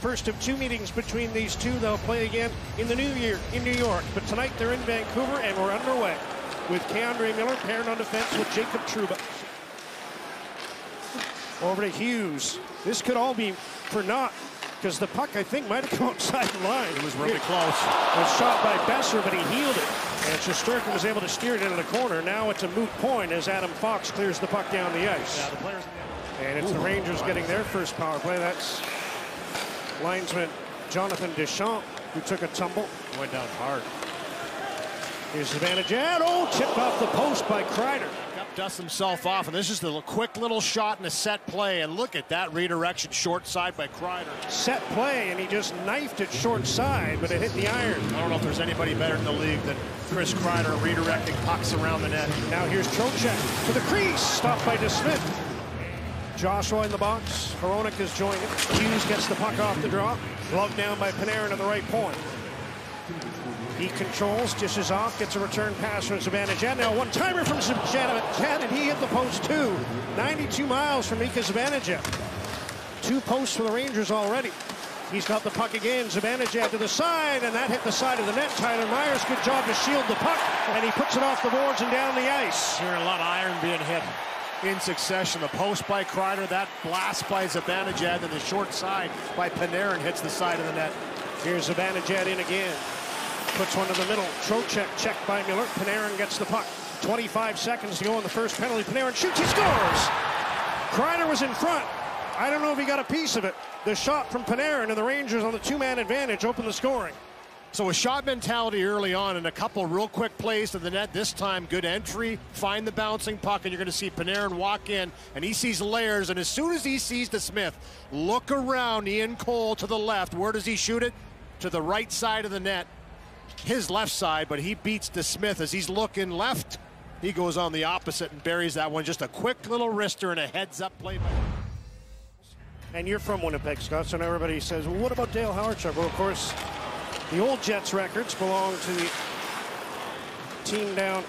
First of two meetings between these two. They'll play again in the new year in New York. But tonight they're in Vancouver and we're underway with K'Andre Miller paired on defense with Jacob Trouba. Over to Hughes. This could all be for naught because the puck, I think, might have come outside the line. It was really close. It was shot by Boeser, but he healed it. And Shesterkin was able to steer it into the corner. Now it's a moot point as Adam Fox clears the puck down the ice. Yeah, the players. And it's the Rangers getting their first power play. That's linesman Jonathan Deschamps, who took a tumble. Went down hard. Here's Zibanejad. Oh, tipped off the post by Kreider. Dusts himself off, and this is the quick little shot in a set play. And look at that redirection short side by Kreider. Set play, and he just knifed it short side, but it hit the iron. I don't know if there's anybody better in the league than Chris Kreider redirecting pucks around the net. Now here's Trocheck to the crease, stopped by DeSmith. Joshua in the box. Hronek is joining. Hughes gets the puck off the draw. Glove down by Panarin at the right point. He controls, dishes off, gets a return pass from Zibanejad. Now one-timer from Zibanejad, and he hit the post too. 92 miles from Mika Zibanejad. Two posts for the Rangers already. He's got the puck again. Zibanejad to the side, and that hit the side of the net. Tyler Myers, good job to shield the puck, and he puts it off the boards and down the ice. Hearing a lot of iron being hit in succession. The post by Kreider, that blast by Zibanejad, and the short side by Panarin hits the side of the net. Here's Zibanejad in again. Puts one to the middle. Trocheck checked by Miller. Panarin gets the puck. 25 seconds to go in the first penalty. Panarin shoots. He scores. Kreider was in front. I don't know if he got a piece of it. The shot from Panarin and the Rangers on the two-man advantage open the scoring. So a shot mentality early on and a couple real quick plays to the net. This time, good entry, find the bouncing puck, and you're going to see Panarin walk in, and he sees layers. And as soon as he sees DeSmith, look around Ian Cole to the left. Where does he shoot it? To the right side of the net his left side, but he beats DeSmith as he's looking left. He goes on the opposite and buries that one. Just a quick little wrister and a heads-up play. By and you're from Winnipeg, Scott, so everybody says, well, what about Dale Hawerchuk? Well, of course, the old Jets records belong to the team down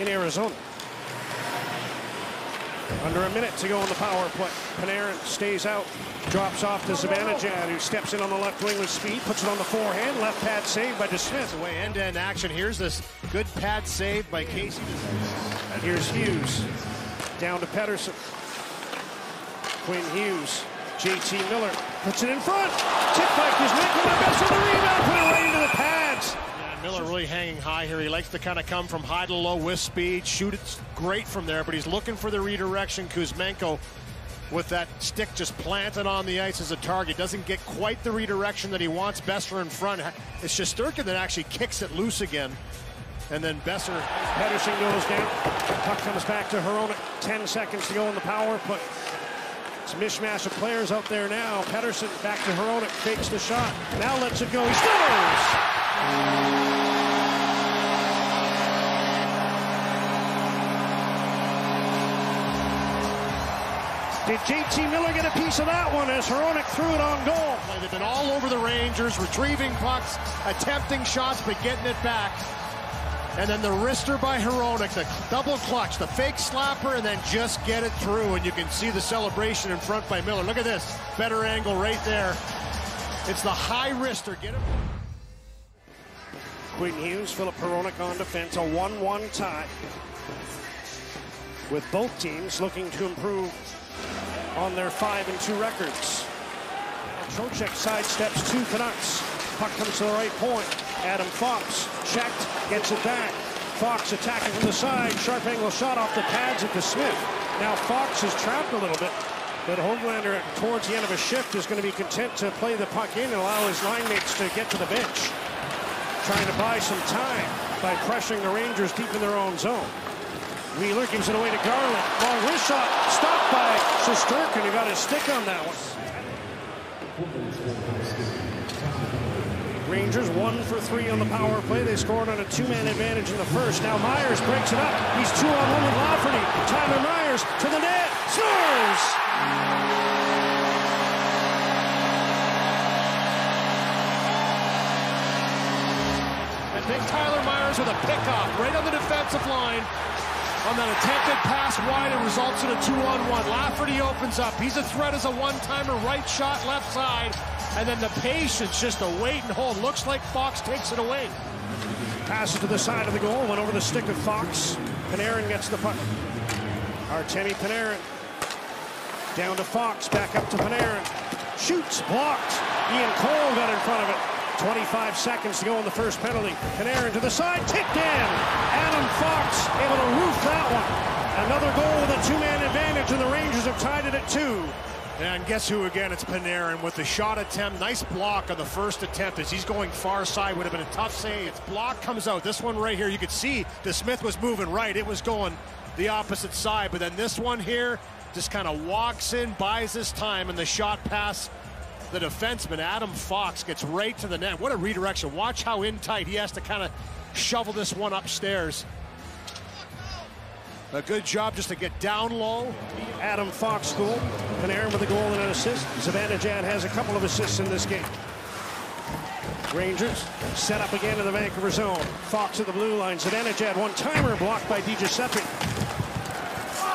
in Arizona. Under a minute to go in the power play. Panarin stays out, drops off to Zibanejad, who steps in on the left wing with speed, puts it on the forehand. Left pad save by DeSmith. Away end-to-end action. Here's this good pad save by Casey. And here's Hughes. Down to Pettersson. Quinn Hughes. JT Miller puts it in front. Tip by Kuzmenko. The best of the rebound. Put it right into the pads. Miller really hanging high here. He likes to kind of come from high to low with speed, shoot it great from there, but he's looking for the redirection. Kuzmenko with that stick just planted on the ice as a target. Doesn't get quite the redirection that he wants. Boeser in front. It's Shesterkin that actually kicks it loose again. And then Boeser. Pettersson goes down. Puck comes back to Hronek. 10 seconds to go in the power play. It's mishmash of players out there now. Pettersson back to Hronek. Fakes the shot. Now lets it go. He scores! Did JT Miller get a piece of that one as Hronek threw it on goal? They've been all over the Rangers, retrieving pucks, attempting shots, but getting it back. And then the wrister by Hronek, the double clutch, the fake slapper, and then just get it through. And you can see the celebration in front by Miller. Look at this. Better angle right there. It's the high wrister. Get him. Quinn Hughes, Filip Hronek on defense. A 1-1 tie. With both teams looking to improve on their 5 and 2 records. Trocheck sidesteps two Canucks. Puck comes to the right point. Adam Fox checked, gets it back. Fox attacking from the side. Sharp angle shot off the pads at DeSmith. Now Fox is trapped a little bit. But Hoglander, towards the end of a shift, is going to be content to play the puck in and allow his line mates to get to the bench. Trying to buy some time by pressuring the Rangers deep in their own zone. Wheeler gives it away to Garland. Long wrist shot stopped by Shesterkin, who got his stick on that one. Rangers one for three on the power play. They scored on a two-man advantage in the first. Now Myers breaks it up. He's two on one with Lafferty. Tyler Myers to the net. Scores! And big Tyler Myers with a pickoff right on the defensive line. On that attempted pass wide. It results in a two-on-one. Lafferty opens up. He's a threat as a one-timer. Right shot, left side. And then the patience, just a wait and hold. Looks like Fox takes it away. Passes to the side of the goal. Went over the stick of Fox. Panarin gets the puck. Artemi Panarin. Down to Fox. Back up to Panarin. Shoots. Blocked. Ian Cole got in front of it. 25 seconds to go in the first penalty. Panarin to the side, tipped in. Adam Fox able to roof that one. Another goal with a two-man advantage, and the Rangers have tied it at two. And guess who again? It's Panarin with the shot attempt. Nice block on the first attempt as he's going far side. Would have been a tough save. Its block comes out. This one right here, you could see DeSmith was moving right. It was going the opposite side. But then this one here just kind of walks in, buys his time, and the shot pass the defenseman, Adam Fox, gets right to the net. What a redirection. Watch how in tight he has to kind of shovel this one upstairs. A good job just to get down low. Adam Fox goal. Panarin with a goal and an assist. Zibanejad has a couple of assists in this game. Rangers set up again in the Vancouver zone. Fox at the blue line. Zibanejad one-timer blocked by DiGiuseppe.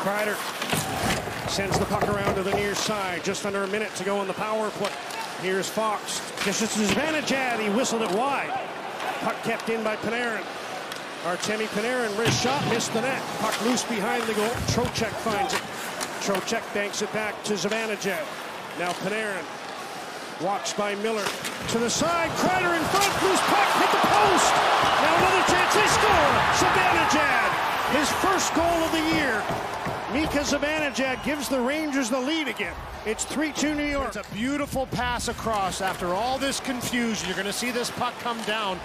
Kreider sends the puck around to the near side. Just under a minute to go on the power play. Here's Fox. Just as Zibanejad. He whistled it wide. Puck kept in by Panarin. Artemi Panarin, wrist shot, missed the net. Puck loose behind the goal. Trocheck finds it. Trocheck banks it back to Zibanejad. Now Panarin. Watched by Miller. To the side, Kreider in front, loose puck, hit the post. Now another chance, they score! Zibanejad, his first goal of the year. Mika Zibanejad gives the Rangers the lead again. It's 3-2 New York. It's a beautiful pass across. After all this confusion, you're going to see this puck come down.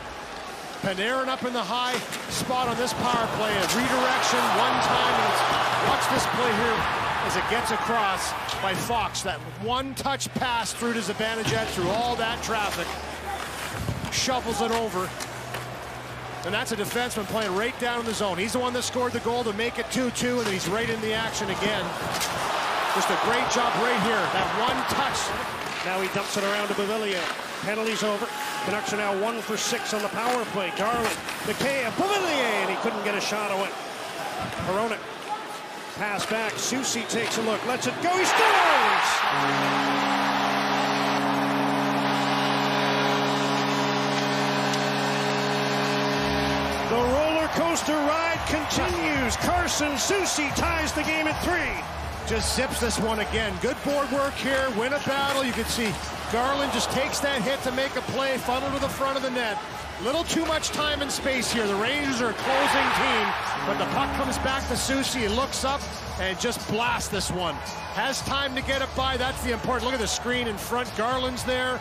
Panarin up in the high spot on this power play. A redirection one time. Watch this play here as it gets across by Fox. That one-touch pass through to Zibanejad through all that traffic. Shovels it over. And that's a defenseman playing right down in the zone. He's the one that scored the goal to make it 2-2, and he's right in the action again. Just a great job right here. That one touch. Now he dumps it around to Beauvillier. Penalties over. Canucks are now one for six on the power play. Garland, McKay, Beauvillier, and he couldn't get a shot away. Hronek. Pass back. Soucy takes a look. Lets it go. He scores! The roller coaster ride continues. Carson Soucy ties the game at three. Just zips this one again. Good board work here. Win a battle. You can see Garland just takes that hit to make a play, funnel to the front of the net. Little too much time and space here. The Rangers are a closing team, but the puck comes back to Soucy. He looks up and just blasts this one. Has time to get it by. That's the important. Look at the screen in front. Garland's there.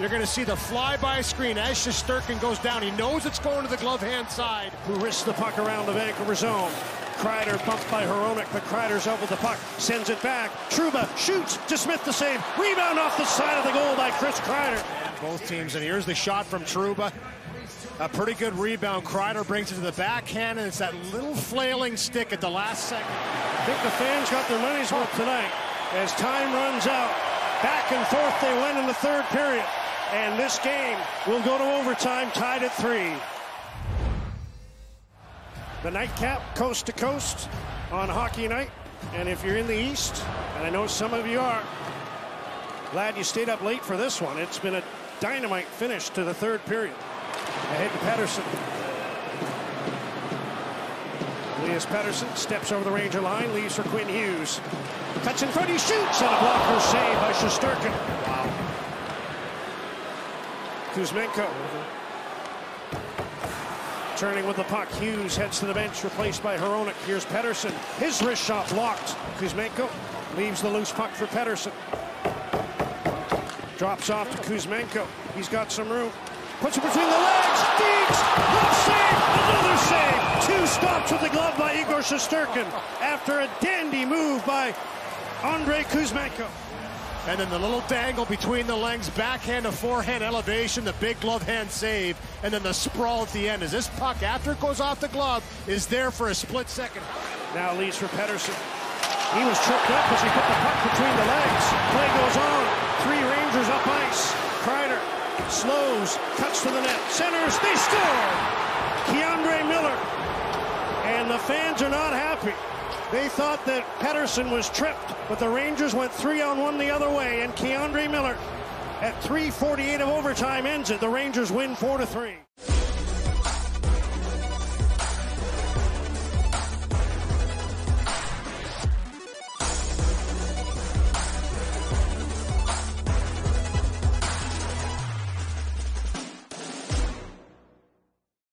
You're going to see the flyby screen as Shesterkin goes down. He knows it's going to the glove hand side. Who risks the puck around the Vancouver zone. Kreider bumped by Hronek, but Kreider's out with the puck. Sends it back. Trouba shoots to Smith the save. Rebound off the side of the goal by Chris Kreider. Both teams, and here's the shot from Trouba. A pretty good rebound. Kreider brings it to the backhand, and it's that little flailing stick at the last second. I think the fans got their money's worth tonight. As time runs out, back and forth they went in the third period. And this game will go to overtime, tied at three. The nightcap, coast to coast on hockey night. And if you're in the East, and I know some of you are, glad you stayed up late for this one. It's been a dynamite finish to the third period. Ahead to Pettersson. Elias Pettersson steps over the Ranger line, leaves for Quinn Hughes. Cuts in front, he shoots, and a blocker save by Shesterkin. Kuzmenko. Turning with the puck, Hughes heads to the bench, replaced by Hronek. Here's Pettersson. His wrist shot blocked. Kuzmenko leaves the loose puck for Pettersson. Drops off to Kuzmenko. He's got some room. Puts it between the legs. Glove save. Another save. Two stops with the glove by Igor Shesterkin after a dandy move by Andrei Kuzmenko. And then the little dangle between the legs, backhand to forehand elevation, the big glove hand save, and then the sprawl at the end. As this puck, after it goes off the glove, is there for a split second. Now leads for Pettersson. He was tripped up as he put the puck between the legs. Play goes on. Three Rangers up ice. Kreider slows, cuts to the net, centers, they score! K'Andre Miller. And the fans are not happy. They thought that Pettersson was tripped, but the Rangers went three on one the other way, and K'Andre Miller at 3:48 of overtime ends it. The Rangers win four to three.